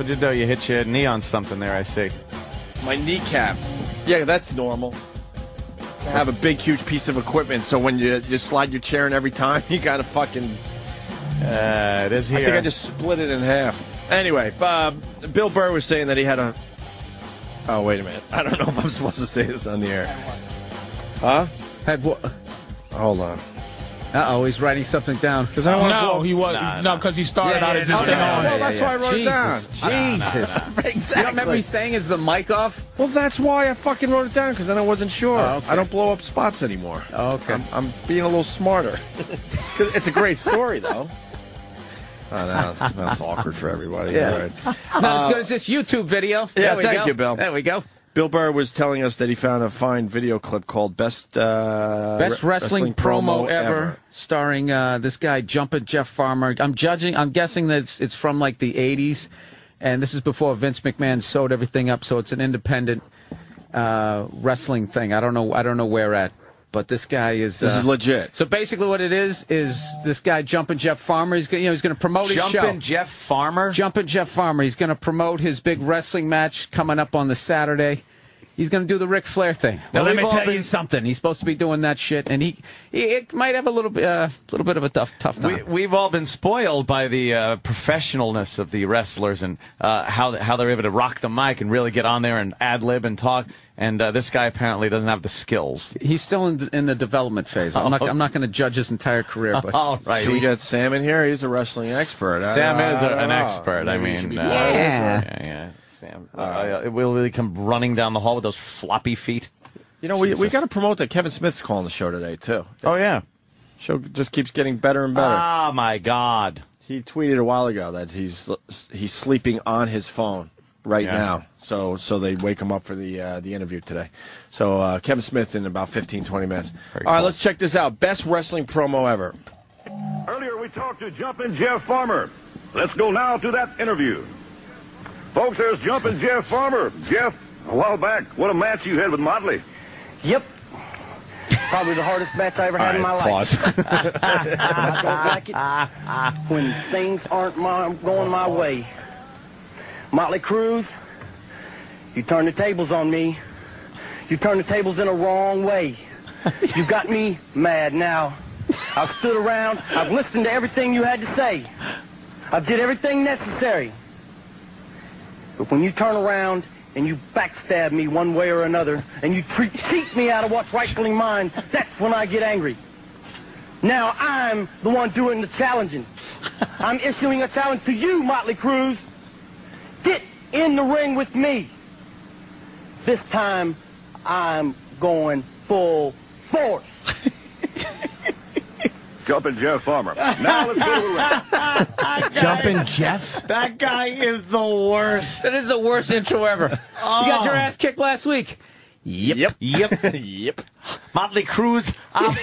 What'd you do? You hit your knee on something there, I see. My kneecap. Yeah, that's normal. To have a big, huge piece of equipment, so when you you slide your chair in every time, you gotta fucking. Uh, it is here. I think I just split it in half. Anyway, uh, Bill Burr was saying that he had a. Oh wait a minute! I don't know if I'm supposed to say this on the air. Huh? Had what? Hold on. Uh oh, he's writing something down. Because I don't want to No, blow. he was Nah, no because he started Yeah, out yeah, as this yeah, thing yeah, on. Well, that's why I wrote it down. Jesus, Jesus. exactly. You don't remember me saying is the mic off? Well, that's why I fucking wrote it down because then I wasn't sure. Oh, okay. I don't blow up spots anymore. Oh, okay. I'm, I'm being a little smarter. it's a great story, though. Oh, now, now it's awkward for everybody. Yeah. All right. It's not as good as this YouTube video. yeah, There we thank go. you, Bill. There we go. Bill Burr was telling us that he found a fine video clip called "Best uh, Best Re- wrestling, promo, ever, starring uh, this guy Jumpin' Jeff Farmer. I'm judging. I'm guessing that it's, it's from like the '80s, and this is before Vince McMahon sewed everything up. So it's an independent uh, wrestling thing. I don't know. I don't know where at, but this guy is. This uh, is legit. So basically, what it is is this guy Jumpin' Jeff Farmer. He's gonna, you know he's going to promote his show. Jumpin' Jeff Farmer. Jumpin' Jeff Farmer. He's going to promote his big wrestling match coming up on the Saturday. He's going to do the Ric Flair thing. Now, Well, let me we've all tell you something. He's supposed to be doing that shit, and he, he it might have a little bit, uh, little bit of a tough, tough time. We, we've all been spoiled by the uh, professionalness of the wrestlers and uh, how how they're able to rock the mic and really get on there and ad lib and talk. And uh, this guy apparently doesn't have the skills. He's still in, in the development phase. I'm not, I'm not going to judge his entire career, but All right, Should we get Sam in here? He's a wrestling expert. Sam I is a, don't an know. expert. I Maybe he should mean, be uh, part of this, or- yeah, yeah. Sam, uh, will really come running down the hall with those floppy feet. You know, we, we got to promote that Kevin Smith's calling the show today too. Oh yeah. Show just keeps getting better and better. Oh my God. He tweeted a while ago that he's he's sleeping on his phone right Yeah. now. So so they wake him up for the uh, the interview today. So uh, Kevin Smith in about 15, 20 minutes. Very All right, cool. let's check this out. Best wrestling promo ever. Earlier we talked to Jumpin' Jeff Farmer. Let's go now to that interview. Folks, there's Jumpin' Jeff Farmer. Jeff, a while back, what a match you had with Motley. Yep. Probably the hardest match I ever had in my life. pause. I don't like it when things aren't my, going my way. Motley Cruz, you turn the tables on me. You turn the tables in a wrong way. You got me mad now. I've stood around. I've listened to everything you had to say. I've did everything necessary. But when you turn around and you backstab me one way or another, and you treat, cheat me out of what's rightfully mine, that's when I get angry. Now I'm the one doing the challenging. I'm issuing a challenge to you, Motley Cruz. Get in the ring with me. This time, I'm going full force. Jumpin' Jeff Farmer. Now let's go to the ring. Jumping Jeff? That guy is the worst. that is the worst intro ever. You got your ass kicked last week. yep. Yep. yep. yep. Motley Cruz. Um,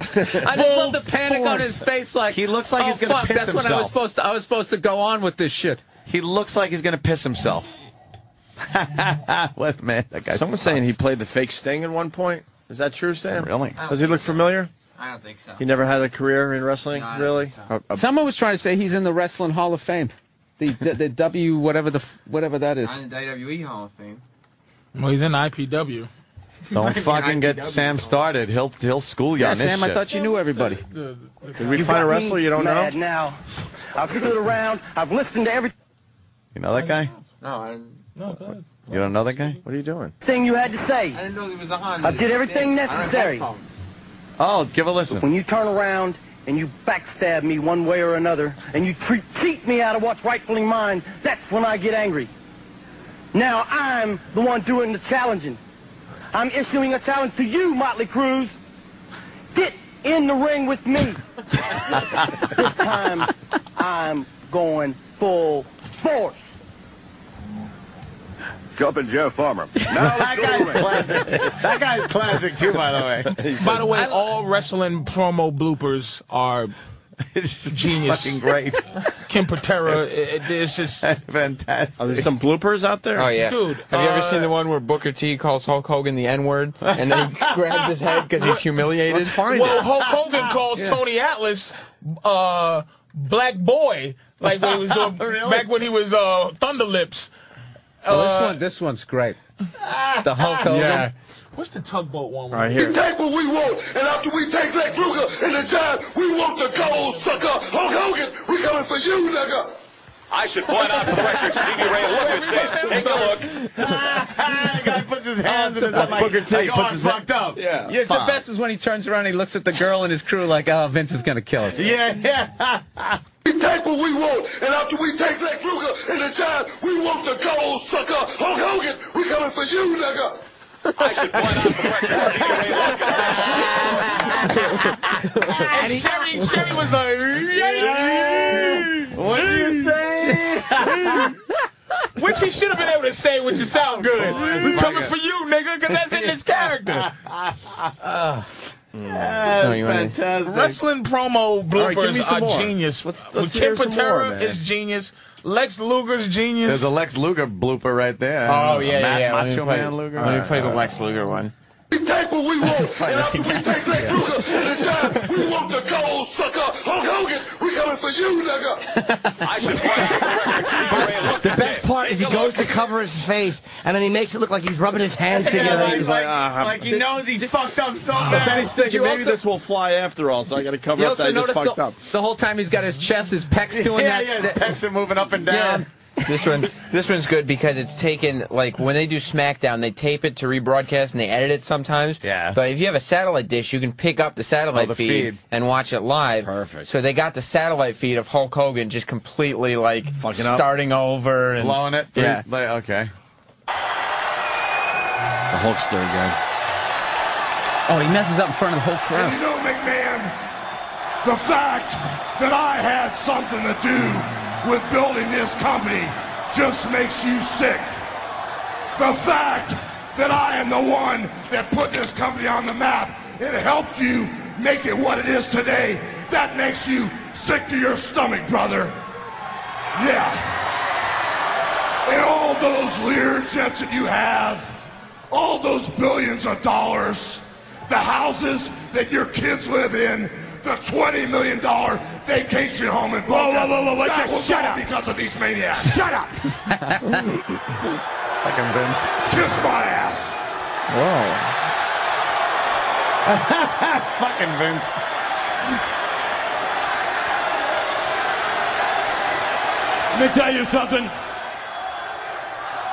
I just love the panic on his face. Like He looks like oh, he's gonna fuck, piss That's when I was supposed to. I was supposed to go on with this shit. he looks like he's going to piss himself. what man? That guy. Someone's saying he played the fake Sting at one point. Is that true, Sam? Really? Does he look familiar? I don't think so. He never had a career in wrestling, No, really. so. A- a- Someone was trying to say he's in the Wrestling Hall of Fame. The the, the W whatever the whatever that is. I'm in the WWE Hall of Fame. Well, he's in IPW. Don't fucking get Sam started. He'll he'll school you Yeah, on this Sam, I thought you knew everybody. Did we find a wrestler you don't know? mad now. I've stood around. I've listened to everything You know that guy? No, I didn't, No, go ahead. You don't know that guy? What are you doing? Thing you had to say. I didn't know there was a Honda. I did everything I don't have necessary. Headphones. Oh, give a listen. When you turn around and you backstab me one way or another, and you treat, cheat me out of what's rightfully mine, that's when I get angry. Now I'm the one doing the challenging. I'm issuing a challenge to you, Motley Cruz. Get in the ring with me. this time, I'm going full force. Jumpin' Jeff Farmer. Now that let's go to the guy's ring. classic. That guy's classic too, by the way. By the way, all wrestling promo bloopers are It's just Genius. Fucking great. Ken Patera. It, it- it's just, Fantastic. Are there some bloopers out there? Oh yeah, Dude, Have you ever uh, seen the one where Booker T calls Hulk Hogan the N word, and then he grabs his head because he's humiliated? Let's find well, it. Hulk Hogan calls Tony Atlas uh, black boy like when he was doing back when he was uh, Thunder Lips. Oh, this Uh, one, this one's great. The Hulk Hogan. Yeah. What's the tugboat one? Right here. We take what we want, and after we take Lex Luger and the Giants, we want the gold, sucker. Hulk Hogan, we coming for you, nigga. I should point out for the record, Stevie Ray, look at this. Take a look. the guy puts his hands in his Like like, Booker T like, puts oh, his I'm hand- fucked up. Yeah. Yeah, the best is when he turns around and he looks at the girl and his crew like, oh, Vince is going to kill us. Yeah, yeah. We take what we want, and after we take Lex Luger and the Giants, we want the gold, sucker. Hulk Hogan, we coming for you, nigga. I should point out for the record, Stevie Ray, look at this. And Sherri, Sherri was like, What did you say? which he should have been able to say, which is sound good. Oh, we my coming God. for you, nigga, because that's in his character. Mm. No, you want Fantastic. Wrestling promo right, give me bloopers some are more. genius. Let's- With let's Ken hear some more, is genius. Lex Luger's genius. There's a Lex Luger blooper right there. Oh yeah, Matt, yeah, yeah. Let me play- Man Luger. Let me play the Lex Luger one. We take what we want, and after we take Lex Luger and the Giants, we want the gold, sucker. Hulk Hogan, we coming for you, nigga. I should point the record, Stevie Ray, look The best part is he goes to cover his face, and then he makes it look like he's rubbing his hands together. like, He's like, like, ah, like he knows he fucked up so But then he's thinking maybe also- this will fly after all, so I got to cover You up that also I just notice fucked the, up. the whole time he's got his chest, his pecs doing yeah, that. yeah, his that- pecs are moving up and yeah. Down. This one, this one's good because it's taken like when they do SmackDown, they tape it to rebroadcast and they edit it sometimes. Yeah. But if you have a satellite dish, you can pick up the satellite Oh, the feed, feed. and watch it live. Perfect. So they got the satellite feed of Hulk Hogan just completely like Fucking up. starting over and Blowing it. Three- Yeah. like, okay. The Hulkster again. Oh, he messes up in front of the whole And crowd. you know, McMahon, the fact that I had something to do with building this company just makes you sick. The fact that I am the one that put this company on the map and helped you make it what it is today, that makes you sick to your stomach, brother. Yeah. And all those Lear jets that you have, all those billions of dollars, the houses that your kids live in, the $20 million vacation home in Whoa, whoa, whoa, whoa, whoa, just shut up because of these maniacs. Shut up! Fucking Vince. Kiss my ass. Whoa. Fucking Vince. Let me tell you something.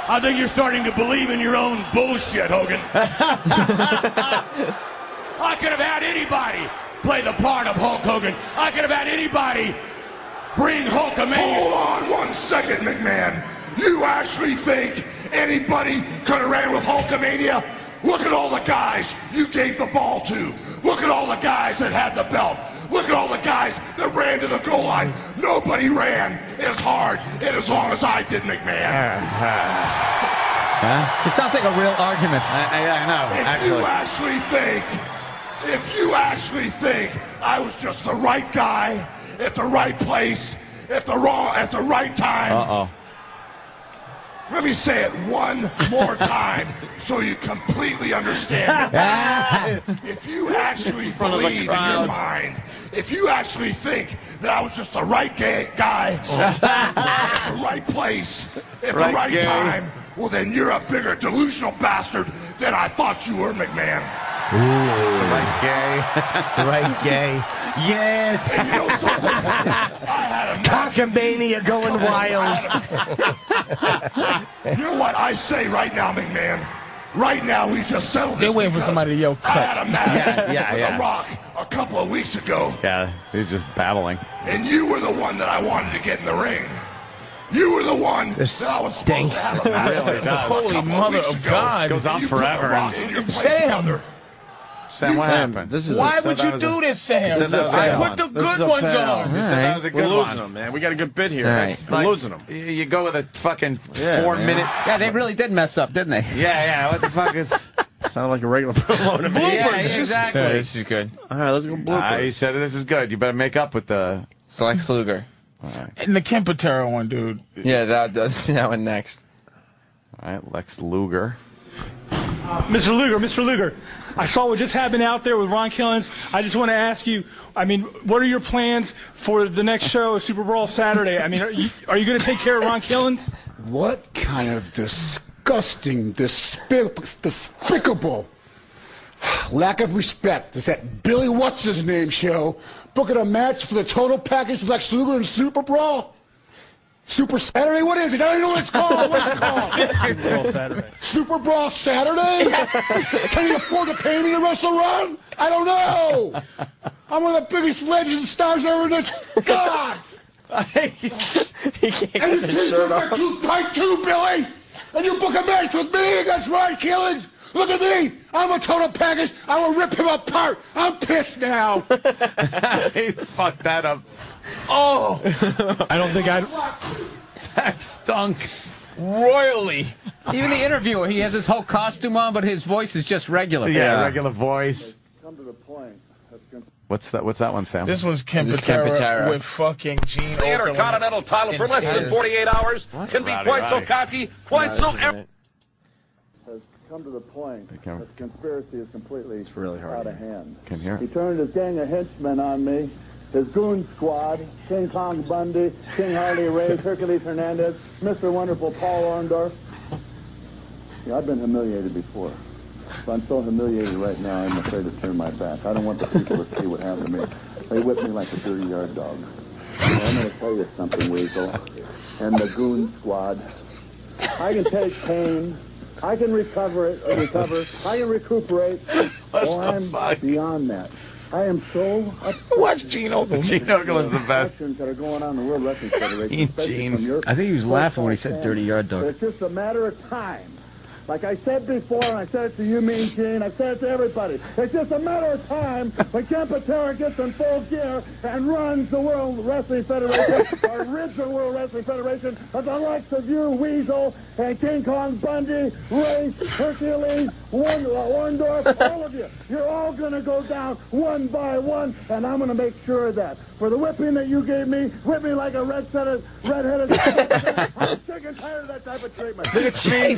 I think you're starting to believe in your own bullshit, Hogan. I could have had anybody play the part of Hulk Hogan. I could have had anybody bring Hulkamania. Hold on one second, McMahon. You actually think anybody could have ran with Hulkamania? Look at all the guys you gave the ball to. Look at all the guys that had the belt. Look at all the guys that ran to the goal line. Nobody ran as hard and as long as I did, McMahon. Uh, it sounds like a real argument. I, I, I know, If actually. you actually think, if you actually think I was just the right guy at the right place at the wrong at the right time, Uh-oh. let me say it one more time so you completely understand. if you actually of believe in your mind, if you actually think that I was just the right gay guy at the right place at Right the right gay. time, well then you're a bigger delusional bastard than I thought you were, McMahon. Like gay. right, gay. yes. You know something? I Cockamania going wild. You know what I say right now, McMahon? Right now, we just settled this. They're waiting for somebody to yell, I had a match Yeah, yeah, with yeah. The Rock a couple of weeks ago, Yeah, he's just babbling. and you were the one that I wanted to get in the ring. You were the one This that I was stinks. supposed to have a match Really does. Holy mother weeks of ago. God. Goes on forever. The Rock in your place, Sam. brother. Sam, what Sam, happened? this is Why a, would you was a- do this, Sam? This is a I put the This good ones on. You said that was a We're losing one. them, man. We got a good bit here. All right. It's- We're losing them. You- You go with a fucking Yeah, four man. minute. Yeah, they really did mess up, didn't they? Yeah, yeah. What the fuck is? Sounded like a regular promo to me. yeah, exactly. Yeah, this is good. All right, let's go bloopers. Ah, he said this is good. You better make up with the. It's Lex Luger. And the Ken Patera one, dude. Yeah, that, that that one next. All right, Lex Luger. Uh, Mr. Luger, Mr. Luger, I saw what just happened out there with Ron Killens. I just want to ask you, I mean, what are your plans for the next show, Super Bowl Saturday? I mean, are you, are you going to take care of Ron Killens? What kind of disgusting, despic- despicable lack of respect is that Billy What's His Name show booking a match for the total package Lex Luger and Super Brawl? Super Saturday? What is it? I don't even know what it's called. What's it called? Super Bowl Saturday. Super Brawl Saturday? Can you afford to pay me to wrestle around? I don't know. I'm one of the biggest legends and stars ever in this. God! he can't And you get his kids shirt are off. too tight too, Billy! And you book a match with me against Ryan Killings? Look at me! I'm a total package. I will rip him apart. I'm pissed now. he fucked that up. Oh! I don't think I'd. That stunk. Royally. Even the interviewer, he has his whole costume on, but his voice is just regular. Yeah, regular voice. Come to the point. What's that? What's that one, Sam? This was Ken This is Ken Patera Patera. with fucking Gene The Intercontinental title for less than 48 hours can be Rowdy, quite so cocky, quite No, so. this it. has come to the point camera. that conspiracy is completely really hard out of hand. Can hear. He turned his gang of henchmen on me, his goon squad, King Kong Bundy, King Harley Race, Hercules Hernandez, Mr. Wonderful Paul Orndorff. Yeah, I've been humiliated before. But I'm so humiliated right now, I'm afraid to turn my back. I don't want the people to see what happened to me. They whipped me like a dirty yard dog. Well, I'm going to tell you something, Weasel, and the goon squad. I can take pain. I can recover it, recover. I can recuperate. oh, I'm beyond that. I am so upset. Watch Gene Okerlund. Gene Okerlund's the best. Actions that are going on in the World Wrestling Federation, Mean especially Gene. I think he was laughing when he said dirty yard but dog. it's just a matter of time. Like I said before, and I said it to you, Mean Gene, I said it to everybody. It's just a matter of time when Ken Patera gets in full gear and runs the World Wrestling Federation, or rids the World Wrestling Federation, of the likes of you, Weasel, and King Kong Bundy, Race, Hercules, Warn- uh, Warndorf, all of you. You're all going to go down one by one, and I'm going to make sure of that. For the whipping that you gave me, whip me like a red-headed, red-headed. I'm sick and tired of that type of treatment. Mean Gene.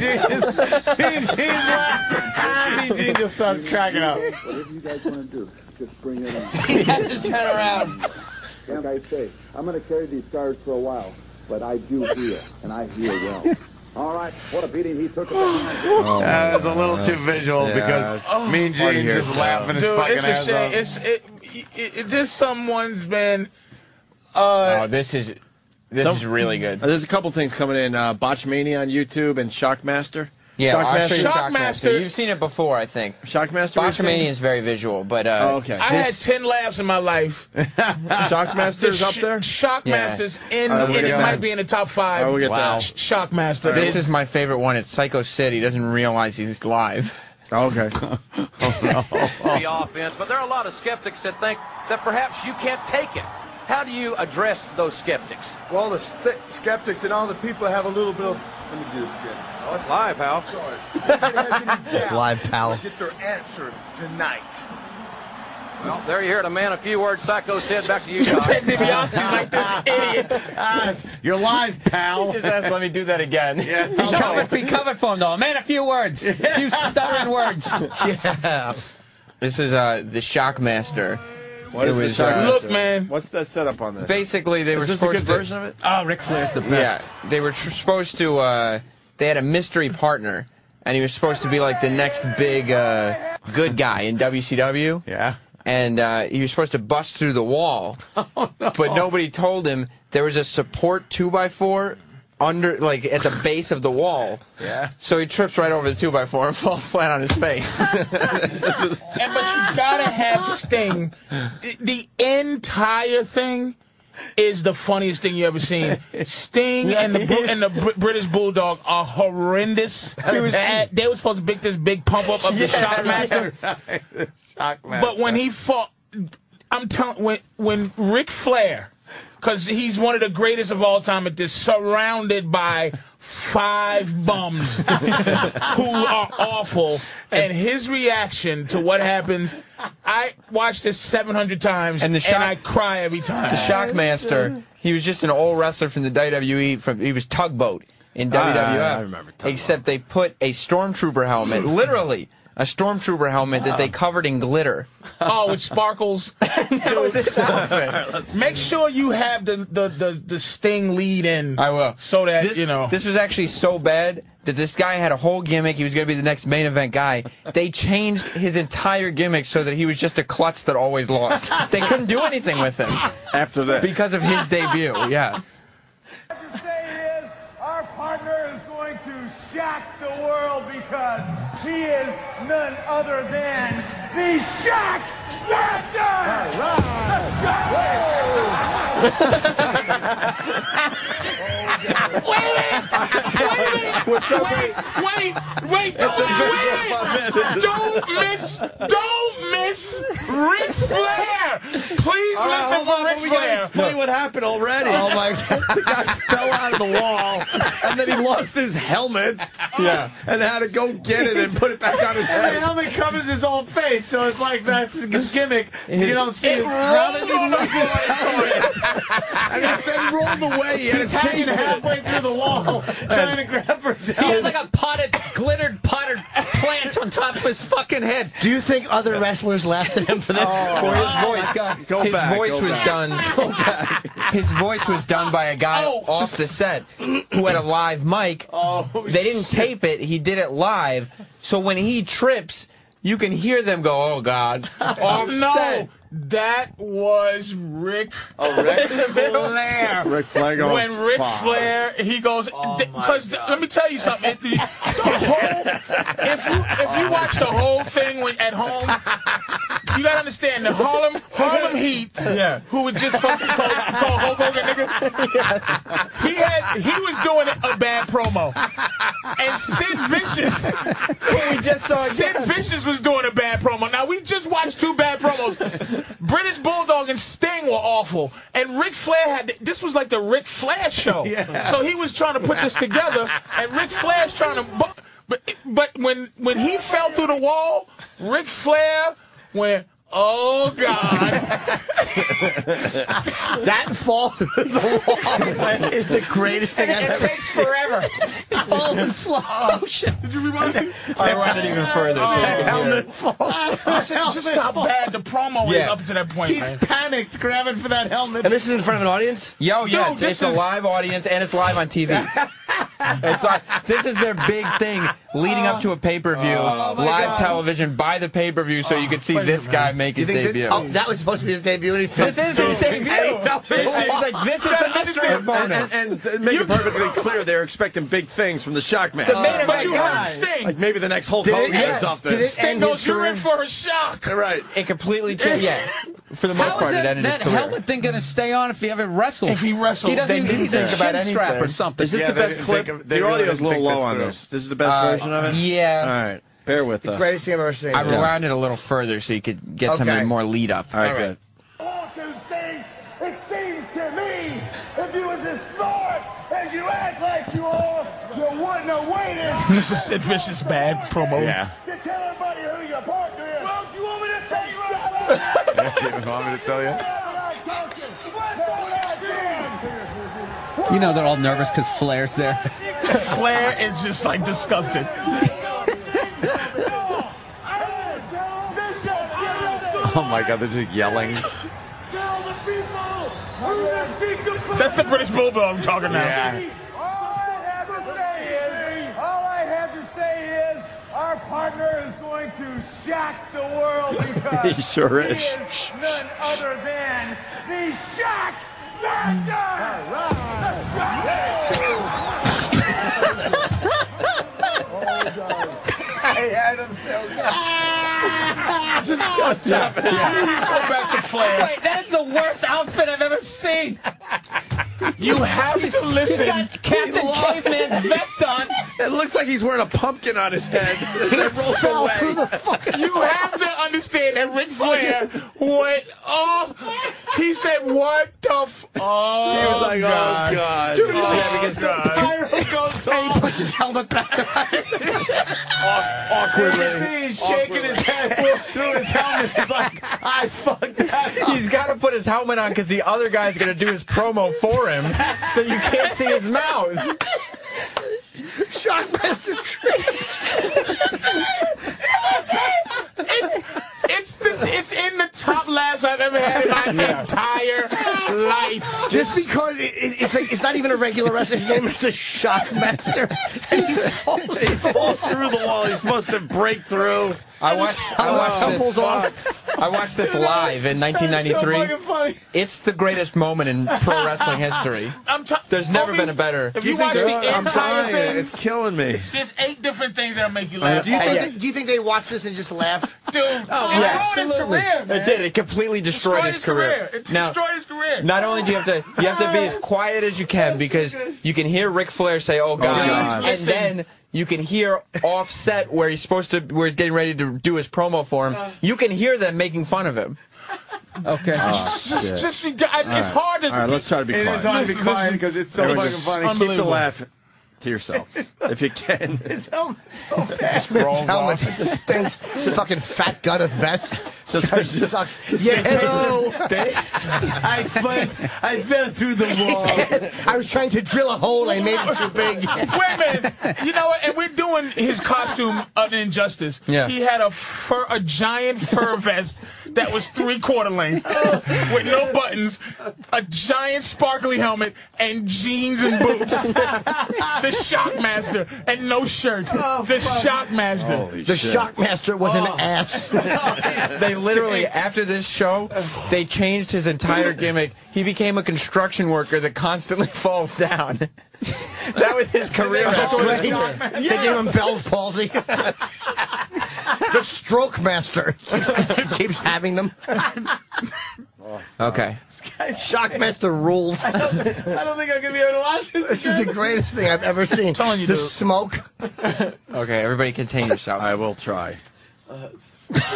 Mean Gene. Mean Gene just starts cracking up. Whatever you guys want to do, just bring it on. He had to turn around. Like I say, I'm going to carry these scars for a while, but I do heal, and I heal well. All right, what a beating he took. That was a little too visual Yeah, because it's Mean hard to Gene just too. laughing his Dude, fucking it's a ass shame. off. It's it, it, it, this someone's been. Uh, Oh, this is this Some- is really good. Uh, There's a couple things coming in. Uh, Botchamania on YouTube and Shockmaster. Yeah, I'll show you Shockmaster. Shockmaster. Shockmaster. You've seen it before, I think. Shockmaster. we've? Botchamania is very visual, but uh, Oh, okay. I had ten laughs in my life. Shockmaster's up Sh- there. Shockmaster's in, All right, we'll and it that. might be in the top five. All right, we'll get Wow. that. Shockmaster. this is my favorite one. It's Sycho Sid. He doesn't realize he's live. Okay. the offense, but there are a lot of skeptics that think that perhaps you can't take it. How do you address those skeptics? Well, the spe- skeptics and all the people have a little bit of. Let me do this again. Oh, it's live, pal. Sorry. It's live, pal. Get their answer tonight. Well, there you hear it, a man. A few words. Sycho Sid. Back to you, Todd. Ted DiBiase's like this idiot. Ah, You're live, pal. Just asked, let me do that again. He covered, he covered for him, though. A Man, a few words. A few stuttering words. yeah. This is uh, the Shockmaster. What It is the was, uh, Look, man. What's the setup on this? Basically, they were Is this a supposed good to. version of it? Oh, Ric Flair's the best. Yeah, they were tr- supposed to. Uh, they had a mystery partner, and he was supposed to be like the next big uh, good guy in WCW. Yeah. And uh, he was supposed to bust through the wall, oh, no. but nobody told him there was a support two by four under, like at the base of the wall. Yeah. So he trips right over the two by four and falls flat on his face. this was And but you gotta have Sting. The, the entire thing is the funniest thing you ever seen. Sting and the Bu- and the Br- British Bulldog are horrendous. And they were supposed to make this big pump up of the Shockmaster. Shockmaster. But when he fought, I'm telling when when Ric Flair, because he's one of the greatest of all time at this, surrounded by five bums who are awful, and his reaction to what happens, I watched this 700 times, And and, the shock- I cry every time. the Shockmaster. He was just an old wrestler from the WWE. From he was Tugboat in Ah, WWF. I remember Tugboat. Except they put a stormtrooper helmet, literally a stormtrooper helmet that they covered in glitter. Oh, with sparkles. that was his outfit. Make sure you have the the the, the sting lead in. I will. So that This, you know. this was actually so bad that this guy had a whole gimmick. He was going to be the next main event guy. They changed his entire gimmick so that he was just a klutz that always lost. They couldn't do anything with him After that. because of his debut. Yeah. say is our partner is going to shock the world because he is none other than the Shock Master! What's up, wait, wait, wait, don't, wait, wait. don't miss, don't miss Ric Flair. Please All right, listen hold for on, Ric but we gotta Flair. explain what happened already. Oh my god. the guy fell out of the wall, and then he lost his helmet. Yeah. and had to go get it and put it back on his head. And the head. helmet covers his whole face, so it's like that's his gimmick. you don't see It his rolled He lost his helmet, and it then rolled away. He had He's to hanging halfway through the wall, trying to grab for his He had helmet. like a potted, glittered potted plant on top of his fucking head. Do you think other wrestlers laughed at him for this? Oh, or his voice. God. Go his back, voice go was back. done. His voice was done by a guy Oh. off the set who had a live mic. Oh, they didn't tape it. He did it live. So when he trips, you can hear them go, "Oh God!" off No, set. That was Ric Oh, Ric? Flair. Ric Flair going, when Ric "Fuck." Flair, he goes, because let me tell you something. It- the whole, if you if you watch the whole thing when, at home, you gotta understand the Harlem Harlem Heat, Yeah. who was just fucking called, called Hulk Hogan, nigga. He had he was doing a bad promo, and Sid Vicious, who we just saw, Sid Vicious was doing a bad promo. Now we just watched two bad promos. British Bulldog and Sting were awful, and Ric Flair had this was like the Ric Flair show. So he was trying to put this together, and Ric Flair's trying to. But but, but when when he fell through the wall, Ric Flair went. Oh God! That fall through the wall is the greatest thing I've It ever takes seen. forever. It falls in slow motion. Did you rewind it? I wound it even further. So you can hear Helmet it. falls. Listen, just how bad the promo is up to that point, He's man. panicked, grabbing for that helmet. And this is in front of an audience? Yo, yeah, Dude, it's, this it's a live audience and it's live on TV. it's like this is their big thing leading up to a pay per view, live television by the pay per view, so you could see this guy make his think that- debut. oh, that was supposed to be his debut. And he this is his debut. This is like this is the mystery And, opponent. and, and to make it perfectly clear, they're expecting big things from the Shock match. The main event But you guy. heard Sting. Like maybe the next Hulk Did it- Hogan or something. Did it Sting end goes, you're in for a shock. right. It completely changed. Yeah, for the most How is part, it that, ended his that career. helmet thing going to stay on if he ever wrestles? If he wrestled, he doesn't even need a think about chin strap anything. or something. Is this the best clip? think of- they the really audio's a little low on this. This is the best Uh, version of it? Yeah. All right. Bear with The us. greatest thing I've ever seen. I Yeah. rewound it a little further so you could get some Okay. more lead up. All right, good. want to it seems to me, if you was as smart as you act like you are, you wouldn't have waited This is Sid Vicious bad promo. Yeah. to tell everybody who your partner is. Well, do you want me to tell you right you want me to tell you? You know they're all nervous because Flair's there. Flair is just like disgusted. Oh my God, they're just yelling. That's the British Bulldog talking now. Yeah. All I have to say is, all I have to say is, our partner is going to shock the world because He sure he is. is none other than the Shock Master. Just oh, go back to Flair. Wait, that is the worst outfit I've ever seen. You have to He's listen. got Captain Caveman's vest on. It looks like he's wearing a pumpkin on his head. it rolls away. through the fucking. You have to understand that Ric Flair went off. he said what the f oh He was like, oh, God. Dude, he said, Yeah, because oh, God. goes And he puts his helmet back. awkwardly. You see He's shaking his head through his helmet. He's like, I fucked that up. He's got to put his helmet on because the other guy's going to do his promo for him, so you can't see his mouth. Shockmaster it's it's in the top laughs I've ever had in my entire life. Just because it, it, it's like it's not even a regular wrestler's name, it's the Shockmaster. And he falls, He falls through the wall. He's supposed to break through. I watched, I watched this. off. Uh, I watched this live in 1993. It's the greatest moment in pro wrestling history. I'm t- There's never Homie, been a better. If you, you watch the they're- I'm entire dying. thing, It's killing me. there's eight different things that'll make you uh, laugh. Uh, do you think? Yeah. that- do you think they watch this and just laugh? Dude, oh, yeah, ruined his career, man. It did. It completely destroyed, Destroyed his career. It Now, destroyed his career. not only do you have to you have to be as quiet as you can because you can hear Ric Flair say, oh, "Oh God,", God. and Listen. then you can hear offset where he's supposed to where he's getting ready to do his promo for him. Uh. You can hear them making fun of him. Okay. Ah, just, just, just, be- I- it's hard to. All right, let's try to be quiet. is hard to be quiet because it's so fucking funny. Keep the Unbelievable. laugh to yourself if you can. His helmet's off. His helmet stinks. Fucking fat gut of vest. This guy sucks. Yeah, hello. I fell, I fell through the wall. I was trying to drill a hole. I made it too big. Wait a minute. You know what? And we're doing his costume an injustice. Yeah. He had a fur, a giant fur vest that was three quarter length with no buttons, a giant sparkly helmet, and jeans and boots. the Shockmaster and no shirt. Oh, the Shockmaster. Holy The shit. Shockmaster was an oh. ass. They literally after this show, they changed his entire gimmick. He became a construction worker that constantly falls down. that was his career. That's after great. this. They gave him Bell's palsy. the Stroke Master keeps, keeps having them. Okay. Shockmaster rules. I don't think I'm gonna be able to watch this. This is the greatest thing I've ever seen. telling you, the dude. smoke. Okay, everybody contain yourselves. I will try. Uh,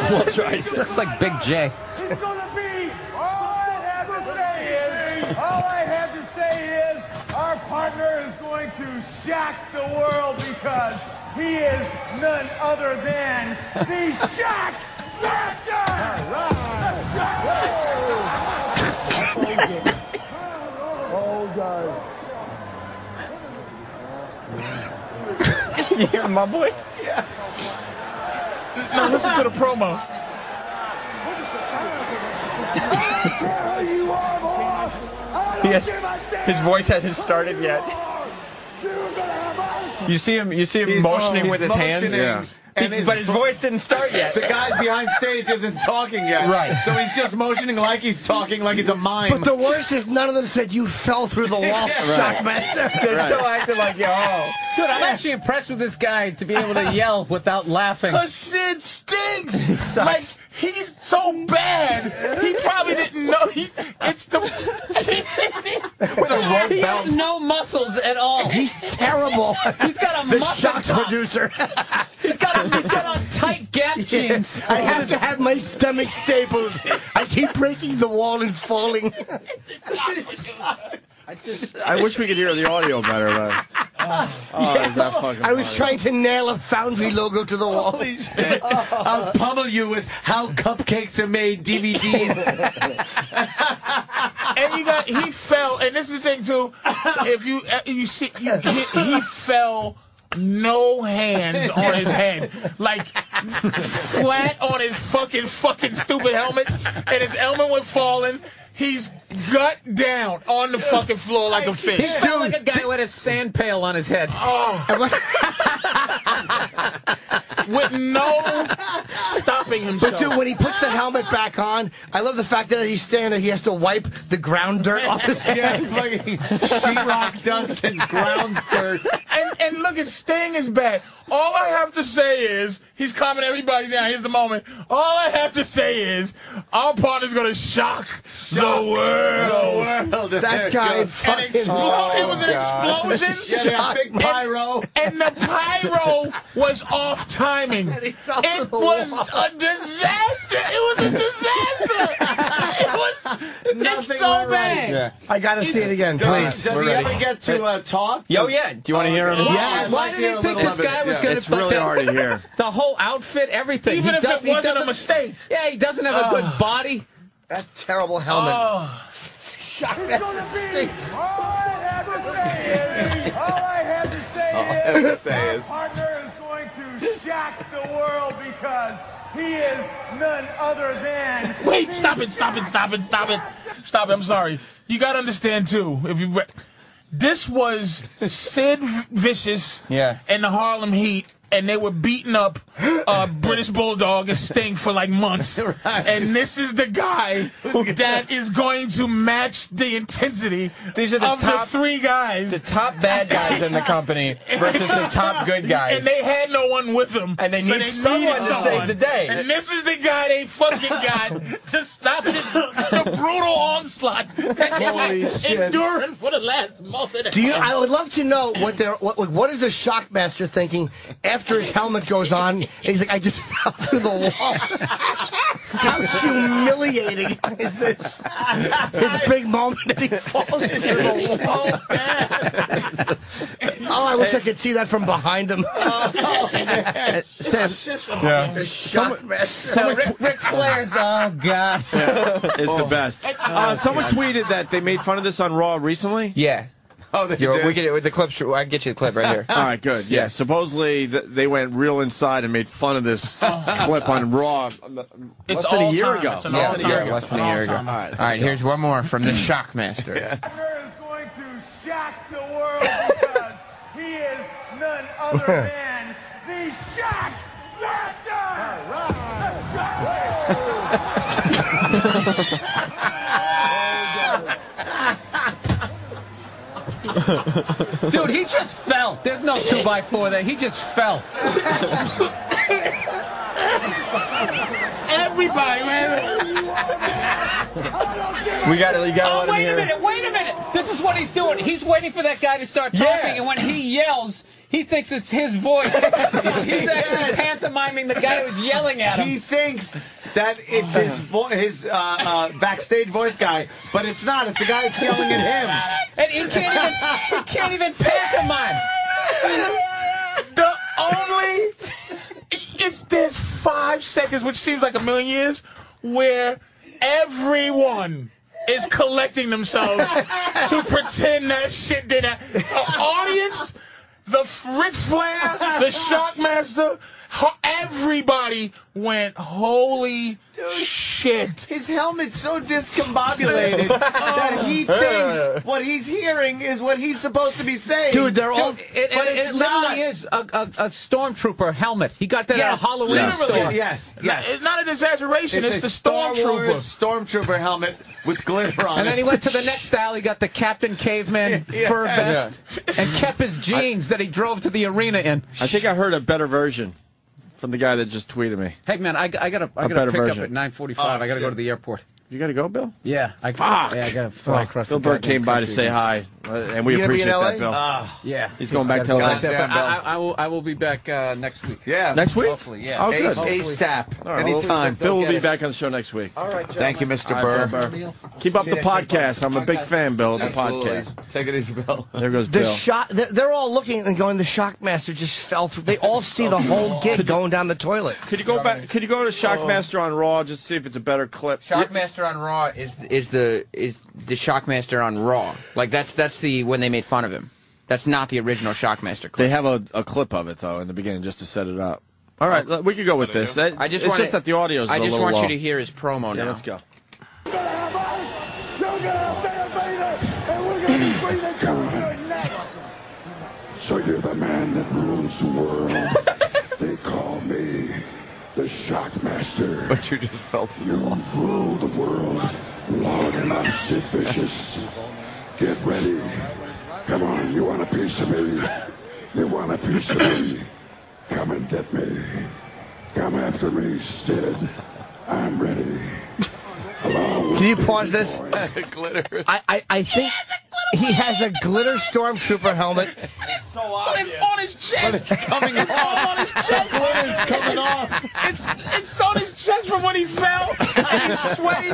we'll try. Looks like Big J. It's gonna be. All I have to say is, all I have to say is, our partner is going to shock the world because he is none other than the Shock Master. you hear him mumbling? No, listen to the promo. Has, his voice hasn't started yet. You see him. You see him He's- uh, motioning he's with his hands. Yeah. and He- but his voice didn't start yet. The guy behind stage isn't talking yet. Right. So he's just motioning like he's talking, like he's a mime. But the worst is none of them said you fell through the wall, Shockmaster. They're still acting like, yo, oh. Dude, I'm actually impressed with this guy to be able to yell without laughing. Cause Sid stinks. sucks. Like he's so bad. He probably didn't know. He it's the with a rope He belt. has no muscles at all. He's terrible. He's got a the muffin shock top. producer. He's got a, he's got on tight gap jeans. I have to have my stomach stapled. I keep breaking the wall and falling. I just, I wish we could hear the audio better, but. Oh, is that fucking I was funny. trying to nail a Foundry logo to the wall. I'll pummel you with how cupcakes are made DVDs. and you got he fell. And this is the thing too. If you uh, you see you, he, he fell. No hands on his head, like flat on his fucking fucking stupid helmet, and his helmet went falling. He's gut down on the fucking floor like a He fish. felt like a guy had a sand pail on his head. Oh. with no stopping himself. But dude, when he puts the helmet back on, I love the fact that he's standing there, he has to wipe the ground dirt off his yeah, hands. sheetrock dust and ground dirt. and and look, at Sting is bad. All I have to say is he's calming everybody down. Here's the moment. All I have to say is our partner's gonna shock, the world. The world. That guy An fucking. explo- it was an oh, explosion. Yeah, big pyro. And the pyro was off timing. It fell to the was wall. a disaster. It was a disaster. it was. It's Nothing so went right. bad. Yeah. I gotta see it again, Does, please. does We're he ready. ever get to uh, talk? Yo, yeah. Do you want to hear him? Yeah. Why did he think this guy was going to It's really hard to hear. The whole outfit, everything. Even he if does, it wasn't a mistake. Yeah, he doesn't have a good body. That terrible helmet. Oh. Shockmaster stinks. All I have to say is, all I have to say has to say is. Partner is going to shock the world because he is none other than. Wait, stop it, stop it, stop it, stop it. Stop it, I'm sorry. You gotta understand too, if you re- this was Sid Vicious Yeah. and the Harlem Heat, and they were beating up uh, British Bulldog and Sting for like months. And this is the guy that is going to match the intensity These are the of top- the three guys. The top bad guys in the company versus the top good guys. And they had no one with them. And they so need someone needed to someone. save the day. And this is the guy they fucking got to stop the, the brutal onslaught that they Holy were shit. enduring for the last month and a Do you? half. I would love to know what they're. What, what is the Shockmaster thinking after his helmet goes on? He's like, I just fell through the wall. How humiliating is this? His big moment that he falls through the wall. Oh, I wish I could see that from behind him. Sam, yeah. Shockmaster. someone Rick, Ric Flair's, oh, God. is the best. Uh, someone tweeted that they made fun of this on Raw recently. Yeah. Oh, they Yo, did. we get it the clip. I can get you the clip right here. All right, good. Yeah, supposedly th- they went real inside and made fun of this clip on Raw uh, It's less than a year time. ago. It's an Yeah, Less than a year ago. less than a year ago. All All right, right, here's one more from the Shockmaster. partner is going to shock the world because he is none other than the Shock Dude, he just fell. There's no two by four there. He just fell. Everybody, man. We got to, you got to Oh, let him wait a minute, wait a minute. This is what he's doing. He's waiting for that guy to start talking, Yeah. and when he yells, he thinks it's his voice. So he's actually pantomiming the guy who's yelling at him. He thinks that it's his vo- his uh, uh, backstage voice guy, but it's not. It's the guy that's yelling at him. and he can't even he can't even pantomime. The only it's there's five seconds, which seems like a million years, where everyone is collecting themselves to pretend that shit did that. The audience, the Ric Flair, the Shockmaster, ho- everybody went, holy shit. His helmet's so discombobulated that he thinks what he's hearing is what he's supposed to be saying. Dude, they're all. Dude, it, but it, it's it literally not. is a, a, a stormtrooper helmet. He got that Yes, at a Halloween yes. store. Literally, yes, yes. It's not an exaggeration, it's, a the Stormtrooper. Wars Stormtrooper helmet with glitter on And it. then he went to the next style. He got the Captain Caveman Yeah. fur vest and kept his jeans that he drove to the arena in. I think I heard a better version from the guy that just tweeted me. Hey man, I, I gotta I A gotta better pick version. up at nine forty Oh, five. I gotta go to the airport. You got to go, Bill? Yeah, I Fuck. Yeah, I gotta fly across. Bill the Burke came by to say hi, uh, and we You gonna be appreciate in LA? that, Bill. Ah, Yeah, He's going back to gotta LA. get there, but Goddamn, I, I, I will I will be back uh, next week. yeah. Next week? Hopefully, yeah. Oh, good. Ace, Hopefully. ASAP. All right, Anytime. Bill will be us. back on the show next week. All right, Thank you, Mr. All Burr. right, Burr. Keep up the podcast. I'm a big fan, Bill, of the podcast. Take it easy, Bill. There goes The Bill. shot. They're, they're all looking and going. The Shockmaster just fell through. They all see the whole gig going down the toilet. Could you go back? Could you go to Shockmaster on Raw just see if it's a better clip? Shockmaster on Raw is is the is the Shockmaster on Raw. Like that's that's the when they made fun of him. That's not the original Shockmaster clip. They have a, a clip of it though in the beginning just to set it up. All right, oh. let- we could go with this. That- I just it's wanna- just that the audio is I a just want low. you to hear his promo Yeah, now. let's go. You're gonna have ice, you're gonna have Darth Vader, and we're gonna be breathing through your neck. So you're the man that rules the world. they call me the Shockmaster. But you just felt. You've ruled the world long enough, Sid Vicious. Get ready. Come on, you want a piece of me? You want a piece of me? Come and get me. Come after me, Sid. I'm ready. Along with Can you pause this? glitter. I, I, I think he has a glitter stormtrooper helmet. But it's on his chest. It's coming It's all on his chest. Glitter's coming off. It's it's on his chest from when he fell, and he's sweaty,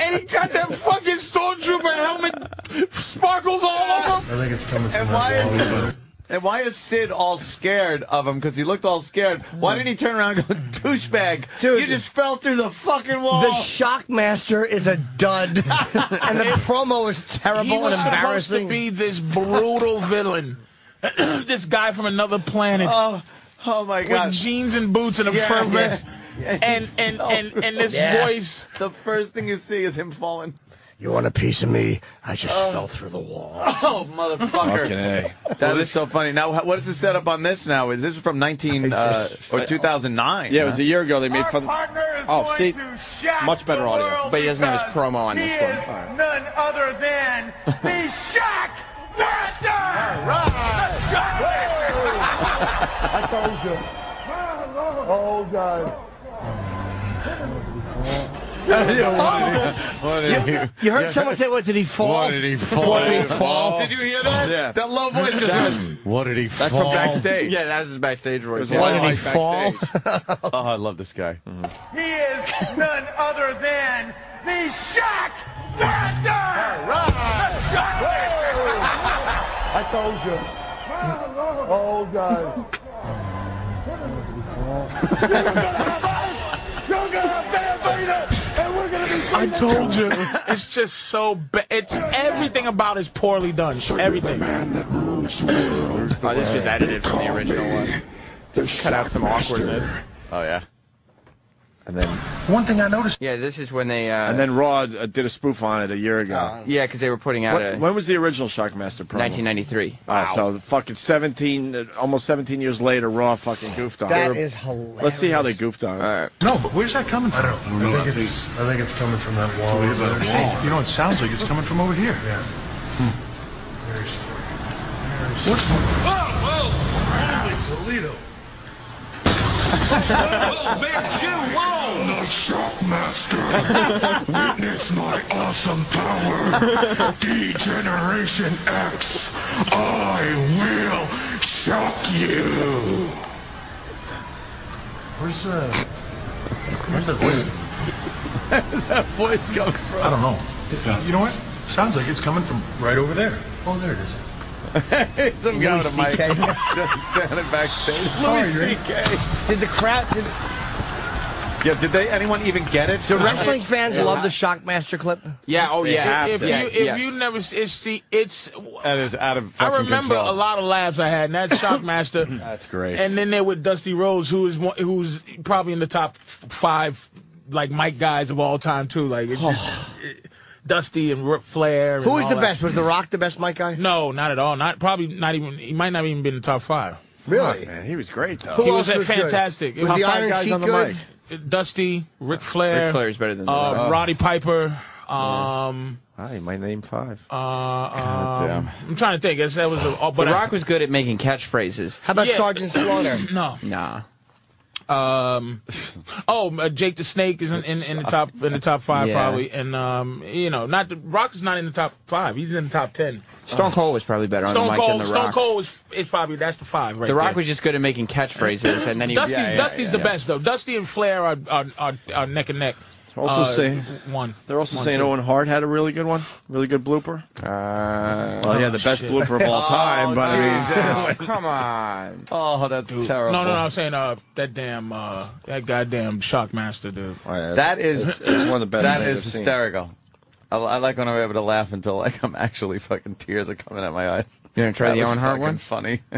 and he got that fucking stormtrooper helmet, sparkles all over him. I think it's coming And why is and why is Sid all scared of him? Because he looked all scared. Why didn't he turn around and go, douchebag? Dude. you just fell through the fucking wall. The Shockmaster is a dud, and the promo is He terrible and was supposed to be this brutal villain this guy from another planet. Oh, oh my God. With jeans and boots and a Yeah, fur vest. Yeah, And, and, and, and this Yeah. voice. The first thing you see is him falling. You want a piece of me? I just Oh. fell through the wall. Oh, motherfucker. Fucking A. That is so funny. Now, what is the setup on this now? Is this from 19 uh, or 2009? Yeah, it was a year ago. They made fun. Oh, see, much better audio. But he doesn't have his promo on this one. None other than the Shock Master! I told you. Oh, God. What oh! did You, you heard someone say, "What did he fall?" What did he fall? What did he fall? Did you hear that? Yeah. That low voice just goes, What did he fall?" That's from backstage. Yeah, that's his backstage voice. There's a Yeah. lot What did he fall? backstage. Oh, I love this guy. Mm-hmm. He is none other than the Shock Master! The Shockmaster! I told you. Oh, God. I told you. It's just so bad. It's everything about it's poorly done. Everything. Oh, this was edited from the original one. Cut out some awkwardness. Oh, yeah. And then, One thing I noticed. Yeah, this is when they. Uh, and then Raw uh, did a spoof on it a year ago. yeah, because they were putting out What- a when was the original Shockmaster promo? 1993. Ah, so fucking 17, uh, almost 17 years later, Raw fucking goofed on That it. is hilarious. Let's see how they goofed on it. No, but where's that coming from? I don't know. I think it's, I think it's coming from that wall. You know, it sounds like it's coming from over here. Yeah. Hmm. Very strange. What? Oh, whoa! Holy Toledo. Whoa, big Jew, whoa! The Shockmaster. Witness my awesome power. D-Generation X. I will shock you. Where's uh Where's that voice? Where's that voice coming from? I don't know. You know what? Sounds like it's coming from right over there. Oh, there it is. Some guy Louis with a mic CK. standing backstage. Louis Rick. C.K. Did the crowd? Did, Yeah, did they? Anyone even get it? do wrestling fans love the Shockmaster clip? Yeah, oh yeah. If yeah, you if yes. you never it's the it's That is out of I remember control. a lot of laughs I had, and that's Shockmaster. That's great. and then there with Dusty Rhodes, who is one, who's probably in the top five like mic guys of all time too. Like it, oh. it- Dusty and Ric Flair. and Who was all the that. best? Was The Rock the best mic guy? No, not at all. Not probably not even. He might not even been in the top five. Really? man, he was great, though. Who he else was, was good? fantastic. It Was was the five Iron guys Sheik on the good? mic. Dusty, Ric Flair, Ric Flair's better than the uh, Rock. Roddy Piper. Um, Ah, he might name five. uh, um, damn. I'm trying to think. That was a, oh, but the I- Rock was good at making catchphrases. How about Yeah. Sergeant Slaughter? no. Nah. Um, oh, uh, Jake the Snake is in, in, in the top in the top five Yeah. probably, and um, you know, not the Rock is not in the top five. He's in the top ten. Stone Cold was probably better on the Stone mic than Cold, The Stone Rock. Cold is, is probably that's the five right the Rock there. was just good at making catchphrases, and then he Dusty's, yeah, yeah, Dusty's the best though. Dusty and Flair are are, are, are neck and neck. Also Uh, saying one. they're also One, saying two. Owen Hart had a really good one, really good blooper. Uh, Well, he had the best shit. blooper of all time, but I mean, come on. Oh, that's terrible. No, no, no. I'm saying uh, that damn uh, that goddamn Shockmaster dude. Oh, yeah, That it's- is it's one of the best. That things is I've seen. hysterical. I, I like when I'm able to laugh until like I'm actually fucking tears are coming out my eyes. You gonna try That the Owen Hart one? Funny.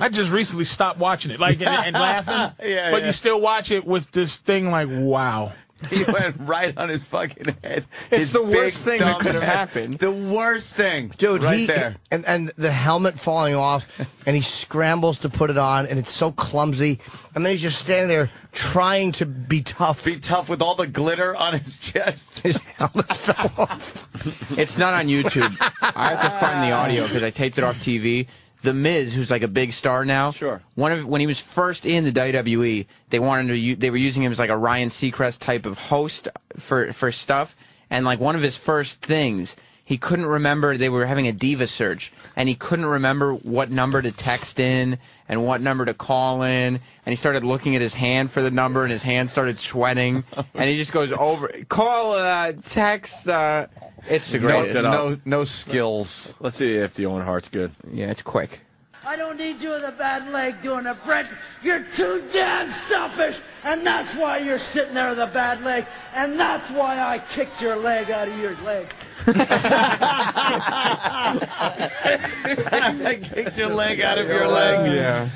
I just recently stopped watching it, like and, and laughing. Yeah, but yeah. you still watch it with this thing like, wow. he went right on his fucking head. It's His the worst thing that could have head. happened. The worst thing, Dude, right he there. and and the helmet falling off, and he scrambles to put it on, and it's so clumsy, and then he's just standing there trying to be tough. Be tough with all the glitter on his chest. His helmet fell off. It's not on YouTube. I have to find the audio because I taped it off TV. The Miz, who's like a big star now. Sure. One of when he was first in the WWE, they wanted to. They were using him as like a Ryan Seacrest type of host for for stuff. And like one of his first things, he couldn't remember. They were having a diva search, and he couldn't remember what number to text in and what number to call in. And he started looking at his hand for the number, and his hand started sweating. and he just goes over, call, uh, text. Uh, it's the Note greatest. that uh, no, no skills. Let's see if the Owen Hart's good. Yeah, it's quick. I don't need you with a bad leg doing it, Bret. You're too damn selfish, and that's why you're sitting there with a bad leg, and that's why I kicked your leg out of your leg. I kicked your leg out of your leg. Yeah.